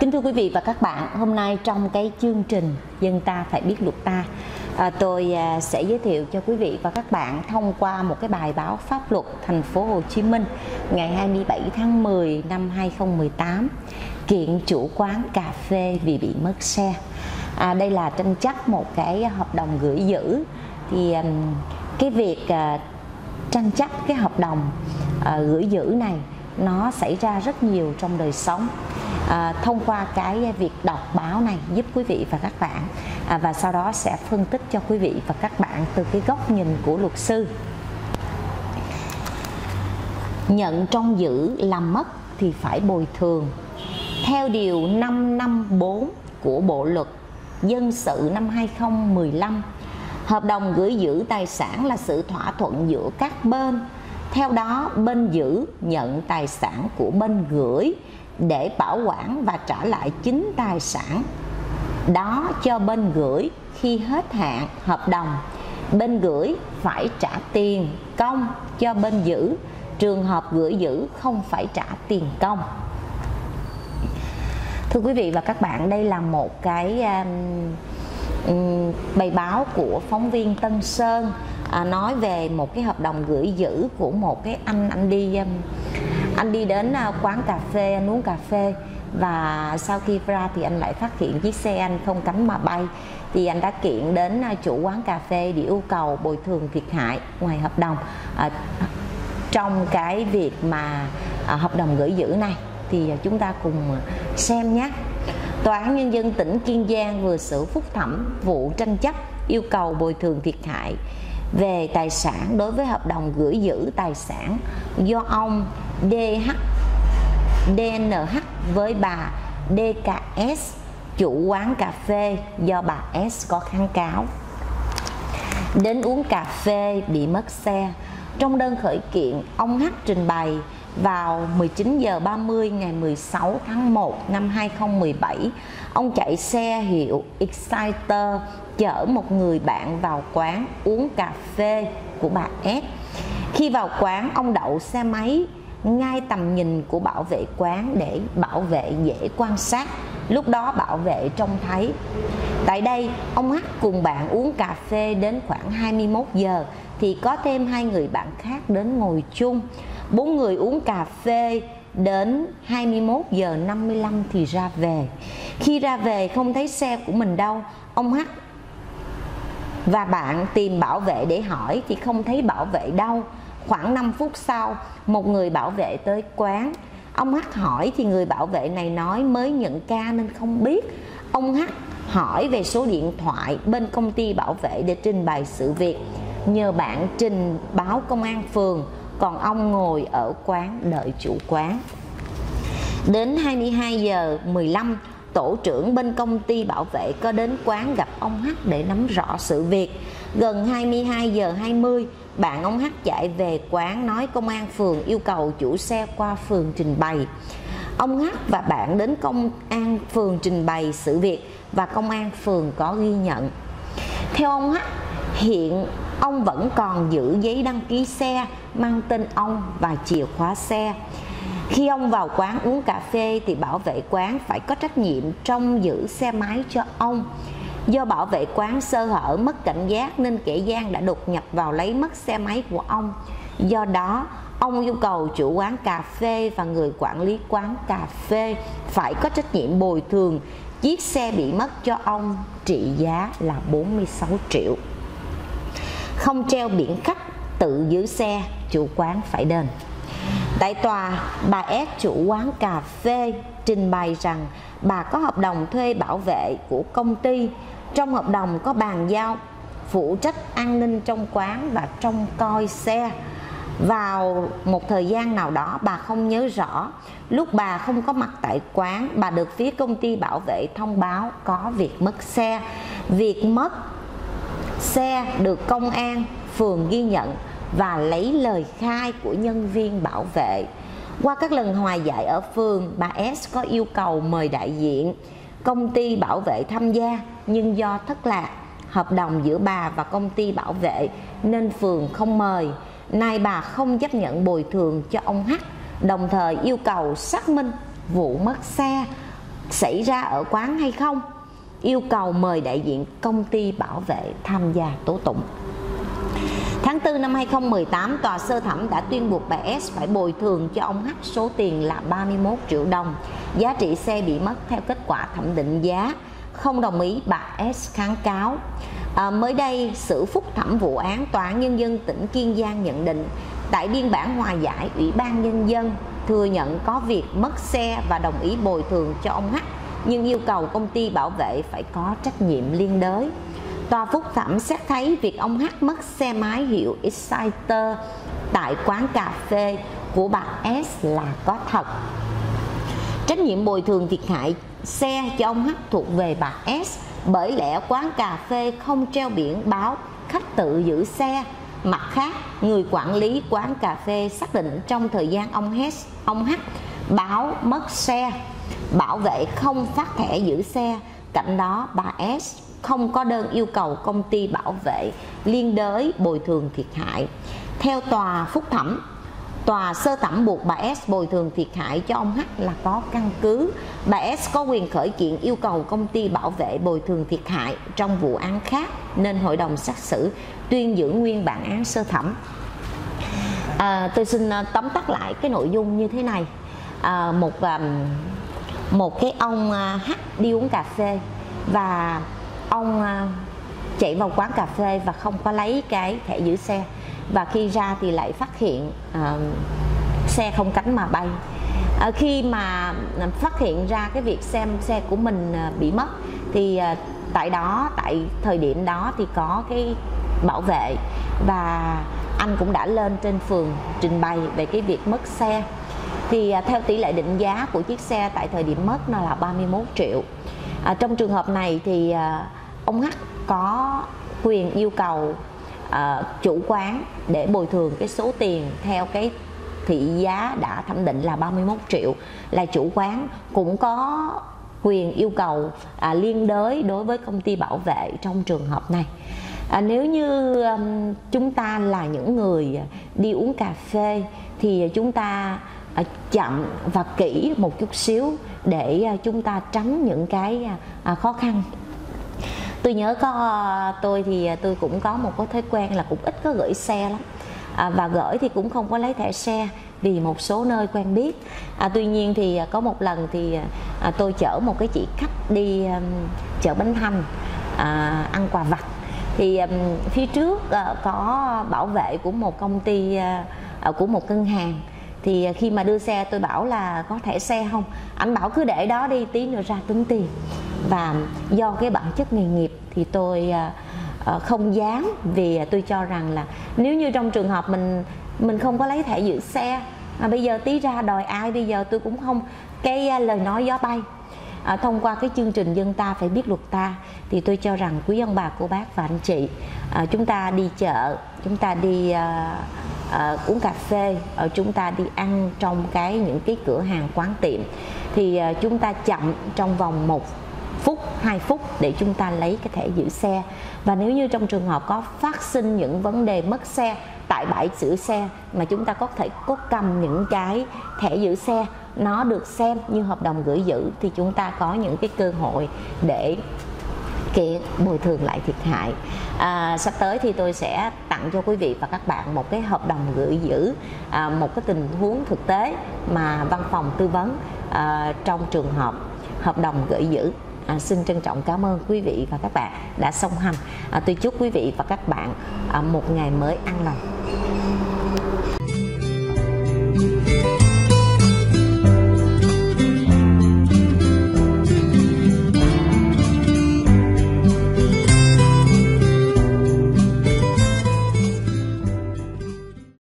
Kính thưa quý vị và các bạn, hôm nay trong cái chương trình Dân ta phải biết luật ta, à, tôi à, sẽ giới thiệu cho quý vị và các bạn thông qua một cái bài báo pháp luật thành phố Hồ Chí Minh ngày 27 tháng 10 năm 2018 kiện chủ quán cà phê vì bị mất xe. À, đây là tranh chấp một cái hợp đồng gửi giữ thì à, cái việc à, tranh chấp cái hợp đồng à, gửi giữ này nó xảy ra rất nhiều trong đời sống à, thông qua cái việc đọc báo này giúp quý vị và các bạn à, và sau đó sẽ phân tích cho quý vị và các bạn từ cái góc nhìn của luật sư. Nhận trong giữ làm mất thì phải bồi thường. Theo điều 554 của Bộ luật dân sự năm 2015 hợp đồng gửi giữ tài sản là sự thỏa thuận giữa các bên. Theo đó bên giữ nhận tài sản của bên gửi để bảo quản và trả lại chính tài sản. Đó cho bên gửi khi hết hạn hợp đồng. Bên gửi phải trả tiền công cho bên giữ. Trường hợp gửi giữ không phải trả tiền công. Thưa quý vị và các bạn đây là một cái um, um bài báo của phóng viên Tân Sơn à, nói về một cái hợp đồng gửi giữ của một cái anh anh đi um, anh đi đến à, quán cà phê anh uống cà phê và sau khi ra thì anh lại phát hiện chiếc xe anh không cánh mà bay. Thì anh đã kiện đến à, chủ quán cà phê để yêu cầu bồi thường thiệt hại ngoài hợp đồng. À, trong cái việc mà à, hợp đồng gửi giữ này thì à, chúng ta cùng xem nhé. Tòa án Nhân dân tỉnh Kiên Giang vừa xử phúc thẩm vụ tranh chấp yêu cầu bồi thường thiệt hại về tài sản, đối với hợp đồng gửi giữ tài sản do ông DH DNH với bà DKS chủ quán cà phê do bà S có kháng cáo. Đến uống cà phê bị mất xe. Trong đơn khởi kiện, ông H trình bày vào 19 giờ 30 ngày 16 tháng 1 năm 2017 ông chạy xe hiệu Exciter chở một người bạn vào quán uống cà phê của bà S. Khi vào quán, ông đậu xe máy ngay tầm nhìn của bảo vệ quán để bảo vệ dễ quan sát. Lúc đó bảo vệ trông thấy. Tại đây, ông H cùng bạn uống cà phê đến khoảng 21 giờ thì có thêm hai người bạn khác đến ngồi chung bốn người uống cà phê đến 21 giờ 55 thì ra về. Khi ra về không thấy xe của mình đâu, ông H và bạn tìm bảo vệ để hỏi thì không thấy bảo vệ đâu. Khoảng 5 phút sau, một người bảo vệ tới quán. Ông H hỏi thì người bảo vệ này nói mới nhận ca nên không biết. Ông H hỏi về số điện thoại bên công ty bảo vệ để trình bày sự việc. Nhờ bạn trình báo công an phường còn ông ngồi ở quán đợi chủ quán. Đến 22 giờ 15 tổ trưởng bên công ty bảo vệ có đến quán gặp ông H để nắm rõ sự việc. Gần 22 giờ 20 bạn ông H chạy về quán nói công an phường yêu cầu chủ xe qua phường trình bày. Ông H và bạn đến công an phường trình bày sự việc và công an phường có ghi nhận. Theo ông H, hiện ông vẫn còn giữ giấy đăng ký xe mang tên ông và chìa khóa xe khi ông vào quán uống cà phê thì bảo vệ quán phải có trách nhiệm trông giữ xe máy cho ông Do bảo vệ quán sơ hở mất cảnh giác nên kẻ gian đã đột nhập vào lấy mất xe máy của ông. Do đó, ông yêu cầu chủ quán cà phê và người quản lý quán cà phê phải có trách nhiệm bồi thường chiếc xe bị mất cho ông trị giá là 46 triệu. Không treo biển khách tự giữ xe, chủ quán phải đền. Tại tòa, bà S chủ quán cà phê trình bày rằng bà có hợp đồng thuê bảo vệ của công ty. Trong hợp đồng có bàn giao phụ trách an ninh trong quán và trông coi xe. Vào một thời gian nào đó bà không nhớ rõ. Lúc bà không có mặt tại quán bà được phía công ty bảo vệ thông báo có việc mất xe. Việc mất xe được công an, phường ghi nhận và lấy lời khai của nhân viên bảo vệ. Qua các lần hòa giải ở phường, bà S có yêu cầu mời đại diện công ty bảo vệ tham gia, nhưng do thất lạc, hợp đồng giữa bà và công ty bảo vệ nên phường không mời. Nay bà không chấp nhận bồi thường cho ông H, đồng thời yêu cầu xác minh vụ mất xe xảy ra ở quán hay không yêu cầu mời đại diện công ty bảo vệ tham gia tố tụng Tháng 4 năm 2018, tòa sơ thẩm đã tuyên buộc bà S phải bồi thường cho ông H số tiền là 31 triệu đồng. Giá trị xe bị mất theo kết quả thẩm định giá, không đồng ý bà S kháng cáo. À, mới đây, xử phúc thẩm vụ án Tòa án Nhân dân tỉnh Kiên Giang nhận định tại biên bản hòa giải Ủy ban Nhân dân thừa nhận có việc mất xe và đồng ý bồi thường cho ông H nhưng yêu cầu công ty bảo vệ phải có trách nhiệm liên đới. Tòa phúc thẩm xét thấy việc ông H mất xe máy hiệu Exciter tại quán cà phê của bà S là có thật. Trách nhiệm bồi thường thiệt hại xe cho ông H thuộc về bà S bởi lẽ quán cà phê không treo biển báo khách tự giữ xe mặt khác, người quản lý quán cà phê xác định trong thời gian ông H ông H báo mất xe bảo vệ không phát thẻ giữ xe cạnh đó bà S không có đơn yêu cầu công ty bảo vệ liên đới bồi thường thiệt hại theo tòa phúc thẩm tòa sơ thẩm buộc bà S bồi thường thiệt hại cho ông H là có căn cứ. Bà S có quyền khởi kiện yêu cầu công ty bảo vệ bồi thường thiệt hại trong vụ án khác nên hội đồng xét xử tuyên giữ nguyên bản án sơ thẩm. À, tôi xin à, tóm tắt lại cái nội dung như thế này. À, một um, một cái ông à, H đi uống cà phê và ông à, chạy vào quán cà phê và không có lấy cái thẻ giữ xe. Và khi ra thì lại phát hiện uh, xe không cánh mà bay. Uh, khi mà phát hiện ra cái việc xem xe của mình uh, bị mất thì uh, tại đó tại thời điểm đó thì có cái bảo vệ và anh cũng đã lên trên phường trình bày về cái việc mất xe thì à, theo tỷ lệ định giá của chiếc xe tại thời điểm mất nó là 31 triệu. À, trong trường hợp này thì à, ông H có quyền yêu cầu à, chủ quán để bồi thường cái số tiền theo cái thị giá đã thẩm định là 31 triệu. Là chủ quán cũng có quyền yêu cầu à, liên đới đối với công ty bảo vệ trong trường hợp này. À, nếu như um, chúng ta là những người đi uống cà phê thì chúng ta À, chậm và kỹ một chút xíu để à, chúng ta tránh những cái à, khó khăn. Tôi nhớ có tôi thì tôi cũng có một cái thói quen là cũng ít có gửi xe lắm. À, và gửi thì cũng không có lấy thẻ xe vì một số nơi quen biết. À, tuy nhiên thì có một lần thì à, tôi chở một cái chị khách đi um, chợ bánh thanh à, ăn quà vặt. Thì um, phía trước à, có bảo vệ của một công ty à, của một ngân hàng thì à, khi mà đưa xe tôi bảo là có thẻ xe không? Anh bảo cứ để đó đi tí nữa ra tính tiền. Và do cái bản chất nghề nghiệp thì tôi à, à, không dám vì tôi cho rằng là nếu như trong trường hợp mình mình không có lấy thẻ giữ xe mà bây giờ tí ra đòi ai bây giờ tôi cũng không cái lời nói gió bay. À, thông qua cái chương trình dân ta phải biết luật ta thì tôi cho rằng quý ông bà cô bác và anh chị à, chúng ta đi chợ chúng ta đi à, uh, uống cà phê ở chúng ta đi ăn trong cái những cái cửa hàng quán tiệm thì uh, chúng ta chậm trong vòng một phút 2 phút để chúng ta lấy cái thẻ giữ xe. Và nếu như trong trường hợp có phát sinh những vấn đề mất xe tại bãi giữ xe mà chúng ta có thể có cầm những cái thẻ giữ xe nó được xem như hợp đồng gửi giữ thì chúng ta có những cái cơ hội để kiện bồi thường lại thiệt hại à, sắp tới thì tôi sẽ tặng cho quý vị và các bạn một cái hợp đồng gửi giữ à, một cái tình huống thực tế mà văn phòng tư vấn à, trong trường hợp hợp đồng gửi giữ À, xin trân trọng cảm ơn quý vị và các bạn đã song hành. À, tôi chúc quý vị và các bạn à, một ngày mới an lành.